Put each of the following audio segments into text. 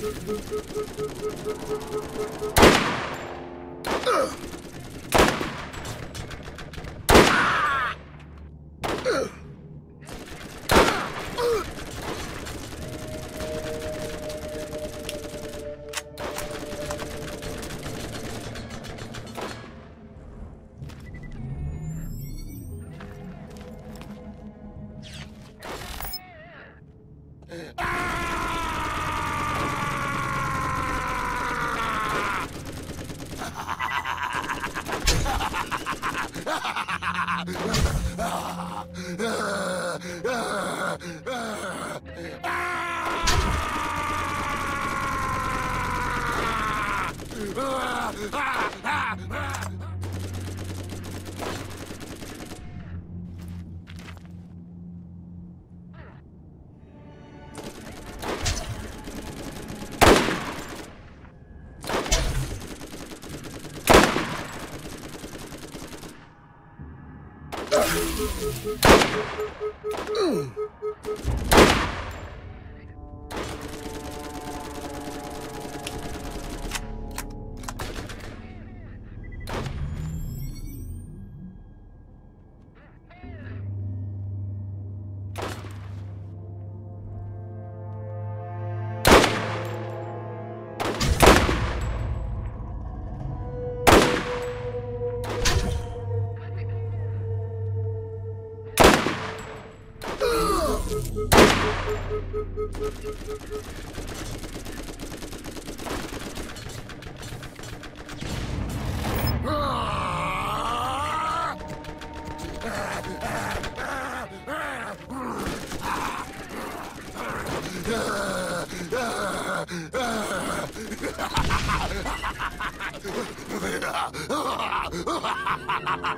Ugh! Ammo gone! Give me something else to kill.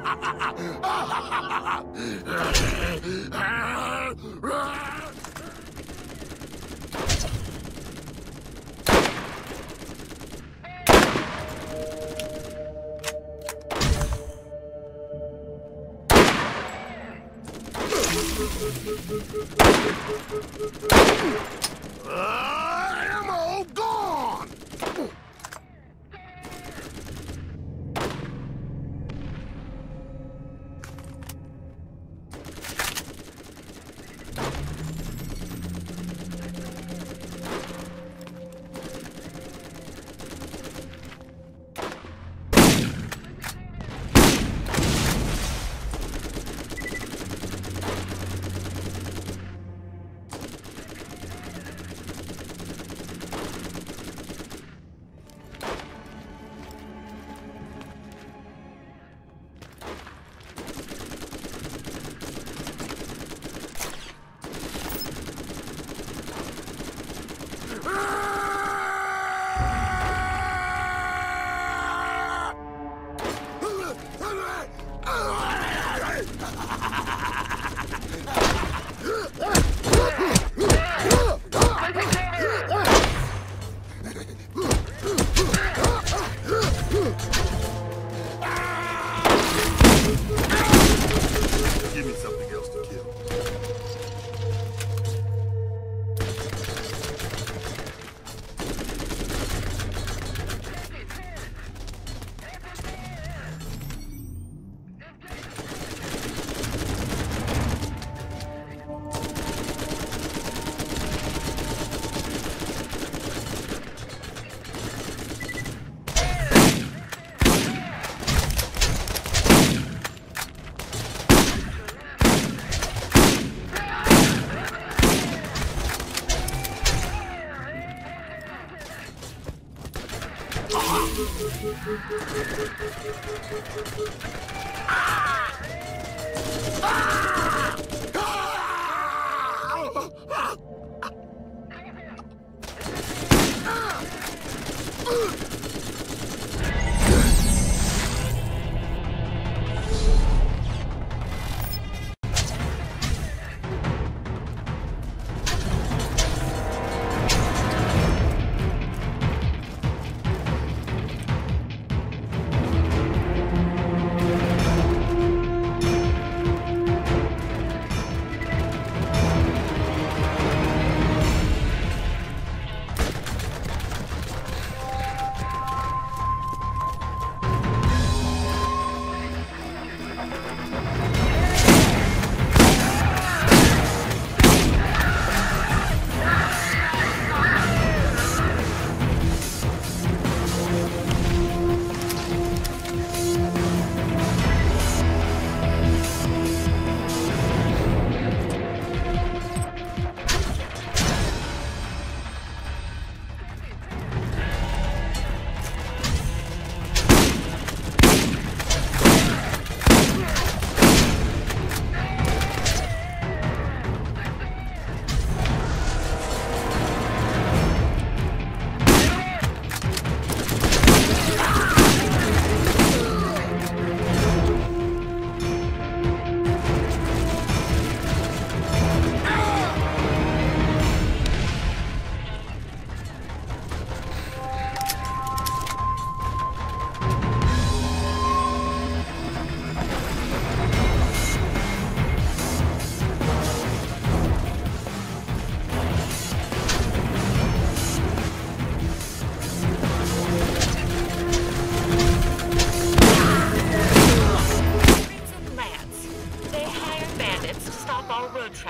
Ugh!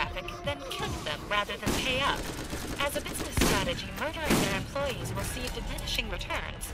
Traffic, then kill them rather than pay up. As a business strategy, murdering their employees will see diminishing returns.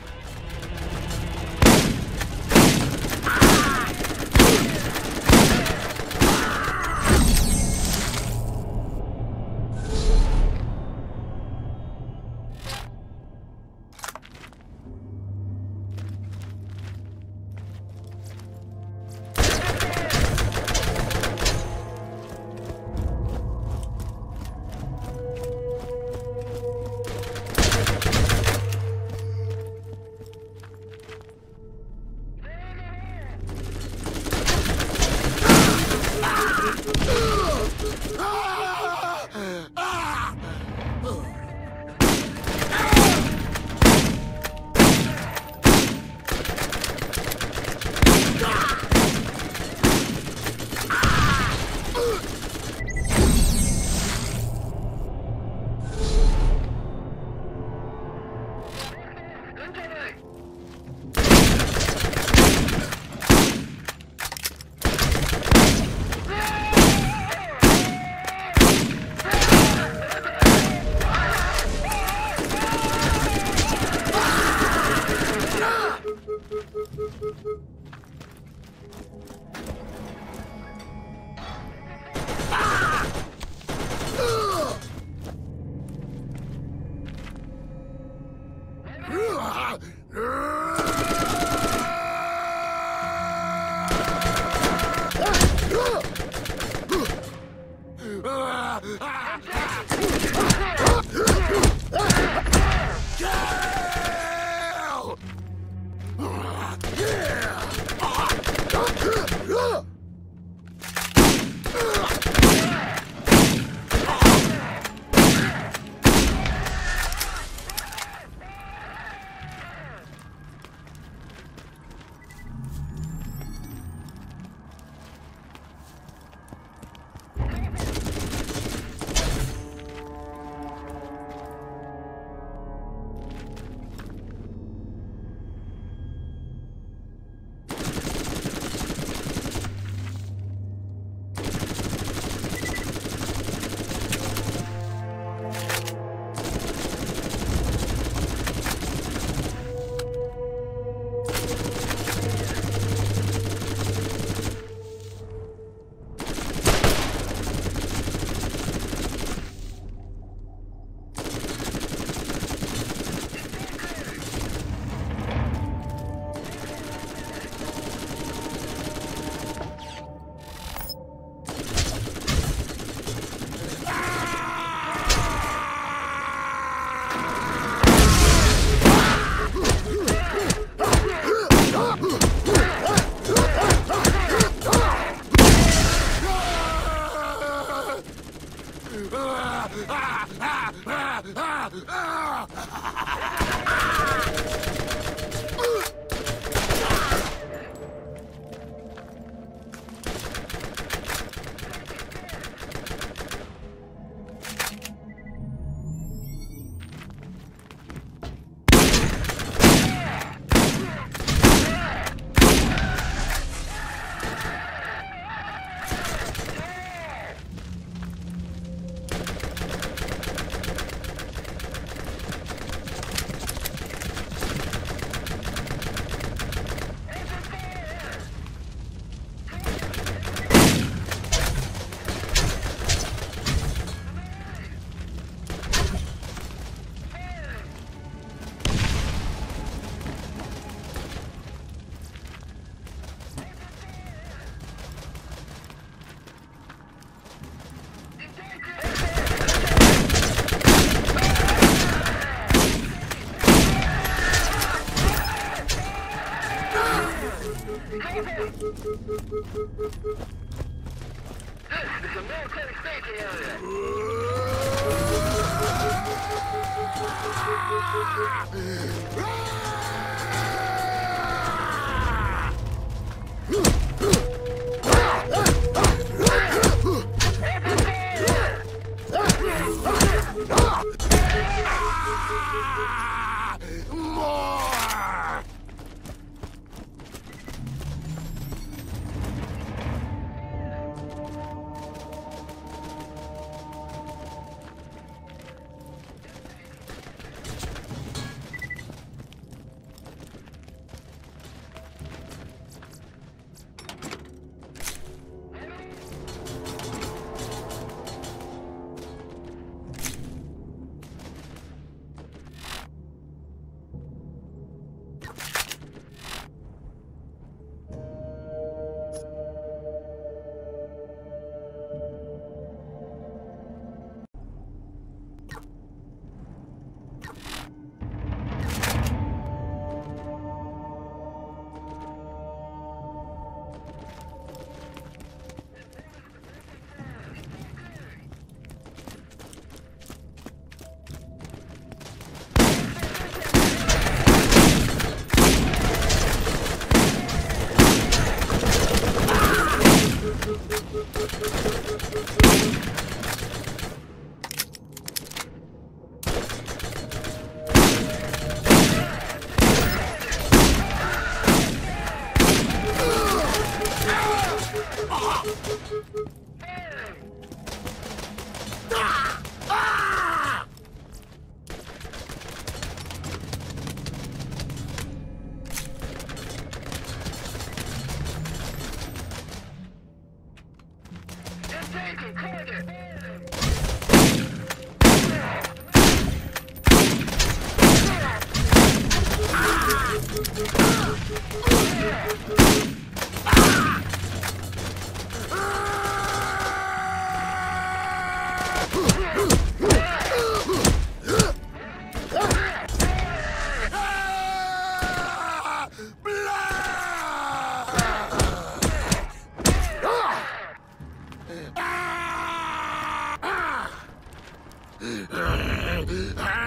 Ah! Harder, harder. Ah! Ah! Ah!